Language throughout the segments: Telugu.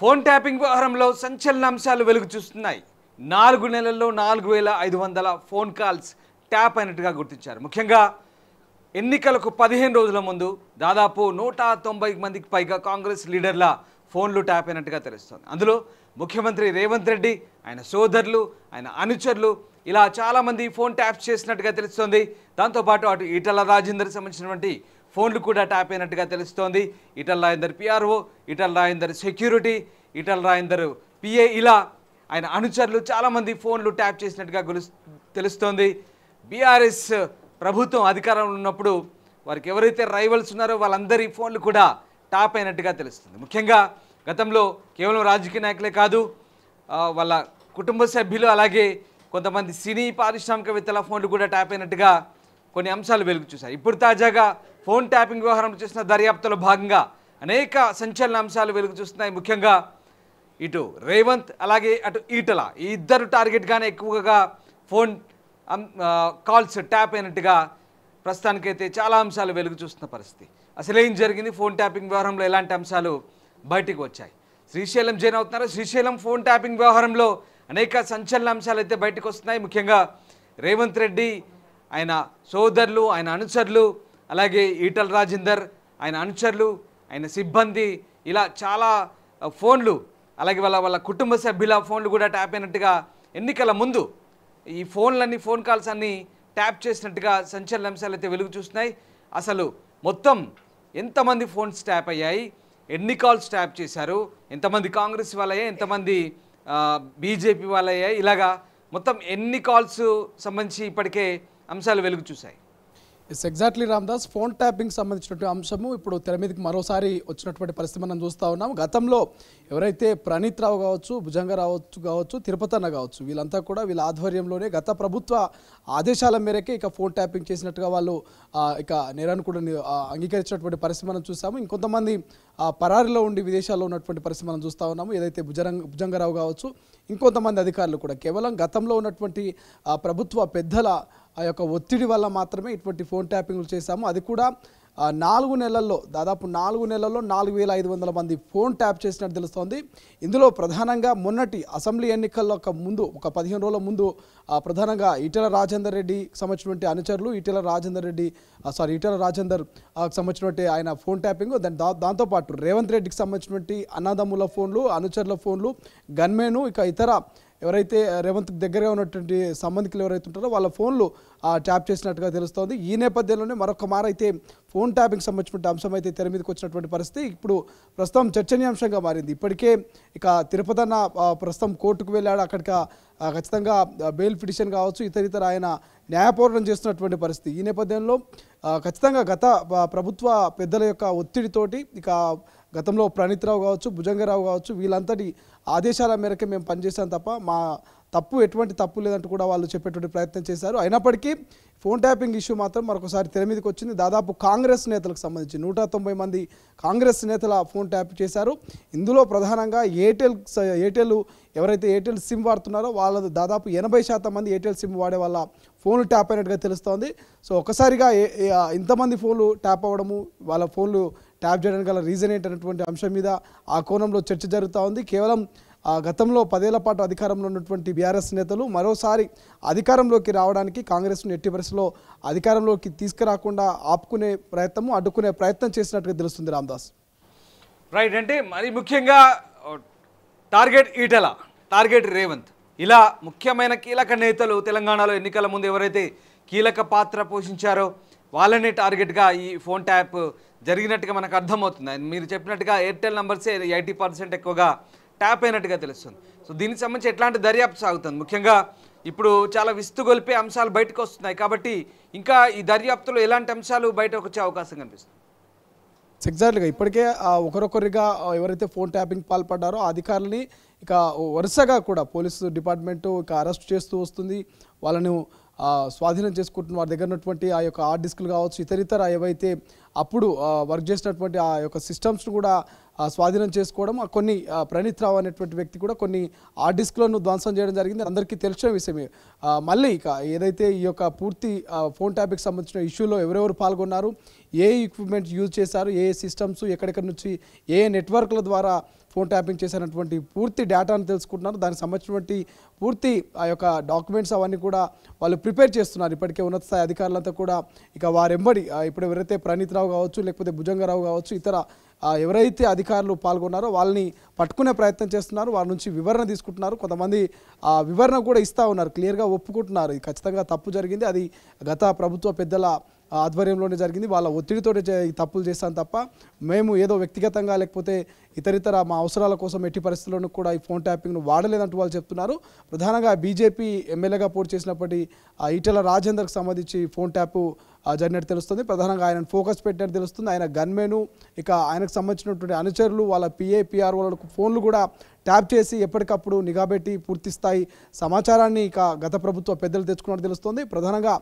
ఫోన్ ట్యాపింగ్ వ్యవహారంలో సంచలన అంశాలు వెలుగు చూస్తున్నాయి. నాలుగు నెలల్లో నాలుగు వేల ఐదు వందల ఫోన్ కాల్స్ ట్యాప్ అయినట్టుగా గుర్తించారు. ముఖ్యంగా ఎన్నికలకు పదిహేను రోజుల ముందు దాదాపు నూట తొంభై మందికి పైగా కాంగ్రెస్ లీడర్ల ఫోన్లు ట్యాప్ అయినట్టుగా తెలుస్తోంది. అందులో ముఖ్యమంత్రి రేవంత్ రెడ్డి ఆయన సోదరులు ఆయన అనుచరులు ఇలా చాలామంది ఫోన్ ట్యాప్ చేసినట్టుగా తెలుస్తోంది. దాంతోపాటు అటు ఈటల రాజేందర్ సంబంధించినటువంటి ఫోన్లు కూడా ట్యాప్ అయినట్టుగా తెలుస్తోంది. Etela Rajender PRO Etela Rajender security Etela Rajender PA ఇలా ఆయన అనుచరులు చాలామంది ఫోన్లు ట్యాప్ చేసినట్టుగా గులు- తెలుస్తోంది. బీఆర్ఎస్ ప్రభుత్వం అధికారంలో ఉన్నప్పుడు వారికి ఎవరైతే రైవల్స్ ఉన్నారో వాళ్ళందరి ఫోన్లు కూడా టాప్ అయినట్టుగా తెలుస్తుంది. ముఖ్యంగా గతంలో కేవలం రాజకీయ నాయకులే కాదు వాళ్ళ కుటుంబ సభ్యులు అలాగే కొంతమంది సినీ పారిశ్రామికవేత్తల ఫోన్లు కూడా ట్యాప్ అయినట్టుగా కొన్ని అంశాలు వెలుగు చూశారు ఇప్పుడు తాజాగా ఫోన్ ట్యాపింగ్ వ్యవహారం చేసిన దర్యాప్తులో భాగంగా అనేక సంచలన అంశాలు వెలుగు చూస్తున్నాయి. ముఖ్యంగా ఇటు రేవంత్ అలాగే అటు ఈటల ఈ ఇద్దరు టార్గెట్గానే ఎక్కువగా ఫోన్ కాల్స్ ట్యాప్ అయినట్టుగా ప్రస్తుతానికైతే చాలా అంశాలు వెలుగు చూస్తున్న పరిస్థితి. అసలు ఏం జరిగింది? ఫోన్ ట్యాపింగ్ వ్యవహారంలో ఎలాంటి అంశాలు బయటికి వచ్చాయి? శ్రీశైలం జైన్ అవుతున్నారు? శ్రీశైలం ఫోన్ ట్యాపింగ్ వ్యవహారంలో అనేక సంచలన అంశాలు అయితే బయటకు వస్తున్నాయి. ముఖ్యంగా రేవంత్ రెడ్డి ఆయన సోదరులు ఆయన అనుచరులు అలాగే ఈటల రాజేందర్ ఆయన అనుచరులు ఆయన సిబ్బంది ఇలా చాలా ఫోన్లు అలాగే వాళ్ళ వాళ్ళ కుటుంబ సభ్యుల ఫోన్లు కూడా ట్యాప్ అయినట్టుగా ఎన్నికల ముందు ఈ ఫోన్లన్నీ ఫోన్ కాల్స్ అన్నీ ట్యాప్ చేసినట్టుగా సంచలన అంశాలు అయితే వెలుగు చూస్తున్నాయి. అసలు మొత్తం ఎంతమంది ఫోన్స్ ట్యాప్ అయ్యాయి? ఎన్ని కాల్స్ ట్యాప్ చేశారు? ఎంతమంది కాంగ్రెస్ వాళ్ళయ్యాయి? ఎంతమంది బీజేపీ వాళ్ళయ్యాయి? ఇలాగా మొత్తం ఎన్ని కాల్స్ సంబంధించి ఇప్పటికే అంశాలు వెలుగు చూశాయి? Yes exactly Ramdas phone tapping సంబంధించినటువంటి అంశము. ఇప్పుడు తెర మీదకి మరోసారి వచ్చినటువంటి పరిస్థితి మనం చూస్తూ ఉన్నాం గతంలో ఎవరైతే ప్రణీత్ రావు కావచ్చు భుజంగ రావచ్చు కావచ్చు తిరుపతన్న కావచ్చు వీళ్ళంతా కూడా వీళ్ళ ఆధ్వర్యంలోనే గత ప్రభుత్వ ఆదేశాల మేరకే ఇక ఫోన్ ట్యాపింగ్ చేసినట్టుగా వాళ్ళు ఇక నేరాన్ని కూడా అంగీకరించినటువంటి పరిస్థితి మనం చూసాము. ఇంకొంతమంది పరారిలో ఉండి విదేశాల్లో ఉన్నటువంటి పరిస్థితి మనం చూస్తూ ఉన్నాము. ఏదైతే భుజరంగ భుజంగరావు కావచ్చు ఇంకొంతమంది అధికారులు కూడా. కేవలం గతంలో ఉన్నటువంటి ప్రభుత్వ పెద్దల ఆ యొక్క ఒత్తిడి వల్ల మాత్రమే ఇటువంటి ఫోన్ ట్యాపింగ్లు చేశాము. అది కూడా నాలుగు నెలల్లో దాదాపు నాలుగు నెలల్లో నాలుగు వేల ఐదు వందల మంది ఫోన్ ట్యాప్ చేసినట్టు తెలుస్తోంది. ఇందులో ప్రధానంగా మొన్నటి అసెంబ్లీ ఎన్నికల్లో ఒక ముందు ఒక పదిహేను రోజుల ముందు ఆ, ప్రధానంగా ఈటెల రాజేందర్ రెడ్డి సంబంధించినటువంటి అనుచరులు ఈటెల రాజేందర్ రెడ్డి సారీ ఈటెల రాజేందర్ సంబంధించినటువంటి ఆయన ఫోన్ ట్యాపింగ్ దాని దాంతోపాటు రేవంత్ రెడ్డికి సంబంధించినటువంటి అన్నదమ్ముల ఫోన్లు అనుచరుల ఫోన్లు గన్మేను ఇక ఇతర ఎవరైతే రేవంత్ దగ్గరగా ఉన్నటువంటి సంబంధికులు ఎవరైతే ఉంటారో వాళ్ళ ఫోన్లు ట్యాప్ చేసినట్టుగా తెలుస్తోంది. ఈ నేపథ్యంలోనే మరొక మారైతే ఫోన్ ట్యాపింగ్ సంబంధించిన అంశం అయితే తెర మీదకి వచ్చినటువంటి పరిస్థితి ఇప్పుడు ప్రస్తుతం చర్చనీయాంశంగా మారింది. ఇప్పటికే ఇక తిరుపతి అన్న ప్రస్తుతం కోర్టుకు వెళ్ళాడు. అక్కడికి ఖచ్చితంగా బెయిల్ పిటిషన్ కావచ్చు ఇతర ఇతర ఆయన న్యాయపోరాటం చేస్తున్నటువంటి పరిస్థితి. ఈ నేపథ్యంలో ఖచ్చితంగా గత ప్రభుత్వ పెద్దల యొక్క ఒత్తిడితోటి ఇక గతంలో ప్రణీత్రావు కావచ్చు భుజంగరావు కావచ్చు వీళ్ళంతటి ఆదేశాల మేరకే మేము పనిచేసాం తప్ప మా తప్పు ఎటువంటి తప్పు లేదంటూ కూడా వాళ్ళు చెప్పేటువంటి ప్రయత్నం చేశారు. అయినప్పటికీ ఫోన్ ట్యాపింగ్ ఇష్యూ మాత్రం మరొకసారి తెర మీదకి వచ్చింది. దాదాపు కాంగ్రెస్ నేతలకు సంబంధించి నూట తొంభై మంది కాంగ్రెస్ నేతల ఫోన్ ట్యాప్ చేశారు. ఇందులో ప్రధానంగా ఎయిర్టెల్ ఎయిర్టెల్ ఎవరైతే ఎయిర్టెల్ సిమ్ వాడుతున్నారో వాళ్ళ దాదాపు ఎనభై శాతం మంది ఎయిర్టెల్ సిమ్ వాడే వాళ్ళ ఫోన్లు ట్యాప్ అయినట్టుగా తెలుస్తోంది. సో ఒక్కసారిగా ఇంతమంది ఫోన్లు ట్యాప్ అవ్వడము వాళ్ళ ఫోన్లు ట్యాప్ చేయడానికి గల రీజన్ ఏంటనేటువంటి అంశం మీద ఆ కోణంలో చర్చ జరుగుతూ ఉంది. కేవలం గతంలో పదేళ్ళ పాటు అధికారంలో ఉన్నటువంటి బీఆర్ఎస్ నేతలు మరోసారి అధికారంలోకి రావడానికి కాంగ్రెస్ను ఎట్టి పరిస్థితిలో అధికారంలోకి తీసుకురాకుండా ఆపుకునే ప్రయత్నము అడ్డుకునే ప్రయత్నం చేసినట్టుగా తెలుస్తుంది రామ్దాస్. రైట్ అంటే మరి ముఖ్యంగా టార్గెట్ ఈటల టార్గెట్ రేవంత్. ఇలా ముఖ్యమైన కీలక నేతలు తెలంగాణలో ఎన్నికల ముందు ఎవరైతే కీలక పాత్ర పోషించారో వాళ్ళనే టార్గెట్గా ఈ ఫోన్ ట్యాప్ జరిగినట్టుగా మనకు అర్థమవుతుంది. మీరు చెప్పినట్టుగా ఎయిర్టెల్ నంబర్సే ఎయిటీ పర్సెంట్ ఎక్కువగా ట్యాప్ అయినట్టుగా తెలుస్తుంది. సో దీనికి సంబంధించి ఎట్లాంటి దర్యాప్తు సాగుతుంది? ముఖ్యంగా ఇప్పుడు చాలా విస్తుగొల్పే అంశాలు బయటకు వస్తున్నాయి కాబట్టి ఇంకా ఈ దర్యాప్తులో ఎలాంటి అంశాలు బయటకు వచ్చే అవకాశం కనిపిస్తుంది? ఎగ్జాక్ట్గా ఇప్పటికే ఆ, ఒకరొకరిగా ఎవరైతే ఫోన్ ట్యాపింగ్ పాల్పడ్డారో అధికారులని ఇక వరుసగా కూడా పోలీసు డిపార్ట్మెంటు ఇక అరెస్ట్ చేస్తూ వస్తుంది. వాళ్ళను స్వాధీనం చేసుకుంటున్న వారి దగ్గర ఉన్నటువంటి ఆ యొక్క హార్డ్ డిస్క్లు కావచ్చు ఇతరితర ఏవైతే అప్పుడు వర్క్ చేసినటువంటి ఆ యొక్క సిస్టమ్స్ను కూడా స్వాధీనం చేసుకోవడం కొన్ని ప్రణీత్ రావు అనేటువంటి వ్యక్తి కూడా కొన్ని ఆ డిస్క్లను ధ్వంసం చేయడం జరిగింది. అందరికీ తెలిసిన విషయమే మళ్ళీ ఇక ఏదైతే ఈ యొక్క పూర్తి ఫోన్ ట్యాబ్కి సంబంధించిన ఇష్యూలో ఎవరెవరు పాల్గొన్నారు ఏ ఎక్విప్మెంట్ యూజ్ చేశారు ఏ సిస్టమ్స్ ఎక్కడెక్కడి నుంచి ఏ నెట్వర్క్ల ద్వారా ఫోన్ ట్యాపింగ్ చేసినటువంటి పూర్తి డేటాను తెలుసుకుంటున్నారు. దానికి సంబంధించినటువంటి పూర్తి ఆ యొక్క డాక్యుమెంట్స్ అవన్నీ కూడా వాళ్ళు ప్రిపేర్ చేస్తున్నారు. ఇప్పటికే ఉన్నత స్థాయి అధికారులంతా కూడా ఇక వారెంబడి ఇప్పుడు ఎవరైతే ప్రణీత్ రావు కావచ్చు లేకపోతే భుజంగరావు కావచ్చు ఇతర ఎవరైతే అధికారులు పాల్గొన్నారో వాళ్ళని పట్టుకునే ప్రయత్నం చేస్తున్నారు. వారి నుంచి వివరణ తీసుకుంటున్నారు. కొంతమంది ఆ వివరణ కూడా ఇస్తూ ఉన్నారు. క్లియర్గా ఒప్పుకుంటున్నారు. ఖచ్చితంగా తప్పు జరిగింది. అది గత ప్రభుత్వ పెద్దల ఆధ్వర్యంలోనే జరిగింది. వాళ్ళ ఒత్తిడితో తప్పులు చేస్తాను తప్ప మేము ఏదో వ్యక్తిగతంగా లేకపోతే ఇతరితర మా అవసరాల కోసం ఎట్టి పరిస్థితుల్లోనూ కూడా ఈ ఫోన్ ట్యాపింగ్ను వాడలేదంటూ వాళ్ళు చెప్తున్నారు. ప్రధానంగా బీజేపీ ఎమ్మెల్యేగా పోటీ చేసినప్పటి ఈటెల రాజేందర్కి సంబంధించి ఫోన్ ట్యాప్ జరిగినట్టు తెలుస్తుంది. ప్రధానంగా ఆయన ఫోకస్ పెట్టినట్టు తెలుస్తుంది. ఆయన గన్మెను ఇక ఆయనకు సంబంధించినటువంటి అనుచరులు వాళ్ళ పిఏ పిఆర్ఓలకు ఫోన్లు కూడా ట్యాప్ చేసి ఎప్పటికప్పుడు నిఘా పెట్టి పూర్తి స్థాయి సమాచారాన్ని ఇక గత ప్రభుత్వ పెద్దలు తెచ్చుకున్నట్టు తెలుస్తుంది. ప్రధానంగా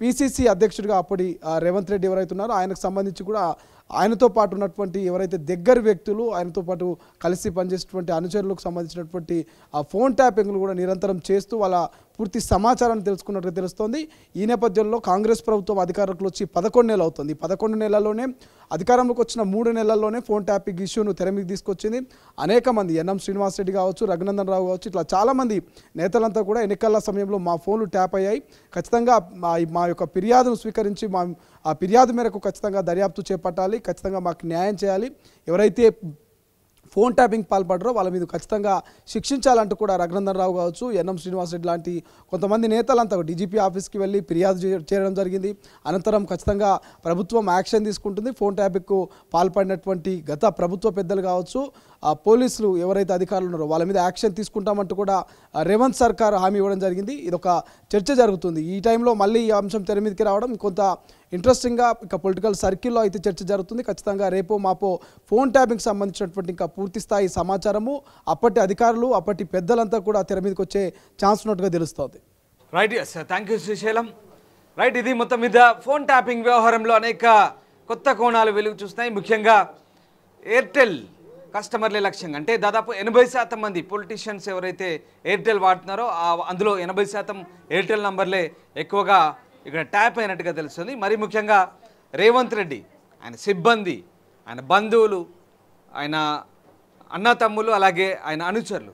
పిసిసి అధ్యక్షుడిగా అప్పటి రేవంత్ రెడ్డి ఎవరైతున్నారో ఆయనకు సంబంధించి కూడా ఆయనతో పాటు ఉన్నటువంటి ఎవరైతే దగ్గర వ్యక్తులు ఆయనతో పాటు కలిసి పనిచేసేటువంటి అనుచరులకు సంబంధించినటువంటి ఆ ఫోన్ ట్యాపింగ్లు కూడా నిరంతరం చేస్తూ వాళ్ళ పూర్తి సమాచారాన్ని తెలుసుకున్నట్టు తెలుస్తోంది. ఈ నేపథ్యంలో కాంగ్రెస్ ప్రభుత్వం అధికారంలోకి వచ్చి పదకొండు నెలలు అవుతుంది. పదకొండు నెలల్లోనే అధికారంలోకి వచ్చిన మూడు నెలల్లోనే ఫోన్ ట్యాపింగ్ ఇష్యూను తెర మీద తీసుకొచ్చింది. అనేక మంది ఎన్ఎం శ్రీనివాసరెడ్డి కావచ్చు రఘునందన్ రావు కావచ్చు ఇట్లా చాలామంది నేతలంతా కూడా ఎన్నికల సమయంలో మా ఫోన్లు ట్యాప్ అయ్యాయి. ఖచ్చితంగా మా మా యొక్క ఫిర్యాదును స్వీకరించి మా ఆ ఫిర్యాదు మేరకు ఖచ్చితంగా దర్యాప్తు చేపట్టాలి. ఖచ్చితంగా మాకు న్యాయం చేయాలి. ఎవరైతే ఫోన్ ట్యాపింగ్ పాల్పడరో వాళ్ళ మీద ఖచ్చితంగా శిక్షించాలంటూ కూడా రఘునందన్ రావు కావచ్చు ఎన్ఎం శ్రీనివాసరెడ్డి లాంటి కొంతమంది నేతలంతా డీజీపీ ఆఫీస్కి వెళ్ళి ఫిర్యాదు చేయడం జరిగింది. అనంతరం ఖచ్చితంగా ప్రభుత్వం యాక్షన్ తీసుకుంటుంది. ఫోన్ ట్యాపింగ్కు పాల్పడినటువంటి గత ప్రభుత్వ పెద్దలు కావచ్చు ఆ పోలీసులు ఎవరైతే అధికారులు ఉన్నారో వాళ్ళ మీద యాక్షన్ తీసుకుంటామంటూ కూడా రేవంత్ సర్కార్ హామీ ఇవ్వడం జరిగింది. ఇది ఒక చర్చ జరుగుతుంది. ఈ టైంలో మళ్ళీ ఈ అంశం తెర మీదకి రావడం కొంత ఇంట్రెస్టింగ్గా ఇక పొలిటికల్ సర్కిల్లో అయితే చర్చ జరుగుతుంది. ఖచ్చితంగా రేపో మాపో ఫోన్ ట్యాపింగ్ సంబంధించినటువంటి ఇంకా పూర్తి స్థాయి సమాచారము అప్పటి అధికారులు అప్పటి పెద్దలంతా కూడా తెర మీదకి వచ్చే ఛాన్స్ ఉన్నట్టుగా తెలుస్తుంది. Right yes thank you Srisailam right ఇది మొత్తం మీద ఫోన్ ట్యాపింగ్ వ్యవహారంలో అనేక కొత్త కోణాలు వెలుగు చూస్తున్నాయి. ముఖ్యంగా ఎయిర్టెల్ కస్టమర్లే లక్ష్యంగా. అంటే దాదాపు ఎనభై శాతం మంది పొలిటీషియన్స్ ఎవరైతే ఎయిర్టెల్ వాడుతున్నారో అందులో ఎనభై శాతం ఎయిర్టెల్ నంబర్లే ఎక్కువగా ఇక్కడ ట్యాప్ అయినట్టుగా తెలుస్తుంది. మరి ముఖ్యంగా రేవంత్ రెడ్డి ఆయన సిబ్బంది ఆయన బంధువులు ఆయన అన్నతమ్ములు అలాగే ఆయన అనుచరులు.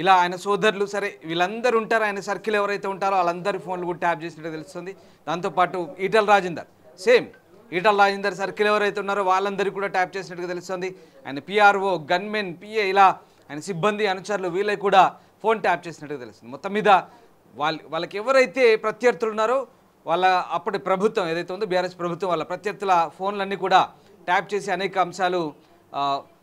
ఇలా ఆయన సోదరులు సరే వీళ్ళందరూ ఉంటారు. ఆయన సర్కిల్ ఎవరైతే ఉంటారో వాళ్ళందరి ఫోన్లు కూడా ట్యాప్ చేసినట్టు తెలుస్తుంది. దాంతోపాటు ఈటల రాజేందర్ సేమ్ ఈటల రాజేందర్ సర్కిల్ ఎవరైతే ఉన్నారో వాళ్ళందరికీ కూడా ట్యాప్ చేసినట్టుగా తెలుస్తుంది. ఆయన పిఆర్ఓ గన్మెన్ పిఏ ఇలా ఆయన సిబ్బంది అనుచరులు వీళ్ళకి కూడా ఫోన్ ట్యాప్ చేసినట్టుగా తెలుస్తుంది. మొత్తం మీద వాళ్ళ వాళ్ళకి ఎవరైతే ప్రత్యర్థులు ఉన్నారో వాళ్ళ అప్పటి ప్రభుత్వం ఏదైతే ఉందో బీఆర్ఎస్ ప్రభుత్వం వాళ్ళ ప్రత్యర్థుల ఫోన్లన్నీ కూడా ట్యాప్ చేసి అనేక అంశాలు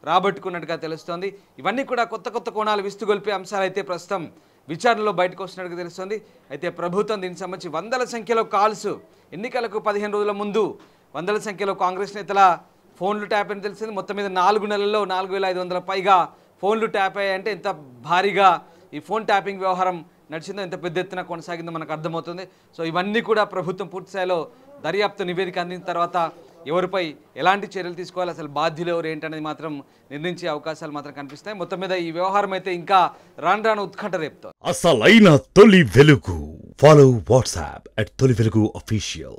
రాబట్టుకున్నట్టుగా తెలుస్తోంది. ఇవన్నీ కూడా కొత్త కొత్త కోణాలు విస్తుగొల్పే అంశాలు అయితే ప్రస్తుతం విచారణలో బయటకు వస్తున్నట్టుగా తెలుస్తోంది. అయితే ప్రభుత్వం దీనికి సంబంధించి వందల సంఖ్యలో కాల్స్ ఎన్నికలకు పదిహేను రోజుల ముందు వందల సంఖ్యలో కాంగ్రెస్ నేతల ఫోన్లు ట్యాప్ అని తెలిసింది. మొత్తం మీద నాలుగు నెలల్లో నాలుగు వేల ఐదు వందల పైగా ఫోన్లు ట్యాప్ అయ్యాయంటే ఎంత భారీగా ఈ ఫోన్ ట్యాపింగ్ వ్యవహారం నడిచిందో ఎంత పెద్ద ఎత్తున కొనసాగిందో మనకు అర్థమవుతుంది. సో ఇవన్నీ కూడా ప్రభుత్వం పూర్తిస్థాయిలో దర్యాప్తు నివేదిక అందిన తర్వాత ఎవరిపై ఎలాంటి చర్యలు తీసుకోవాలి అసలు బాధ్యులు ఎవరు ఏంటనేది మాత్రం నిర్ణయించే అవకాశాలు మాత్రం కనిపిస్తాయి మొత్తం మీద ఈ వ్యవహారం అయితే ఇంకా రాను రాను ఉత్కంఠ రేపుతో అసలైన తొలి వెలుగు. ఫాలో వాట్సాప్ అట్ తొలి వెలుగు అఫీషియల్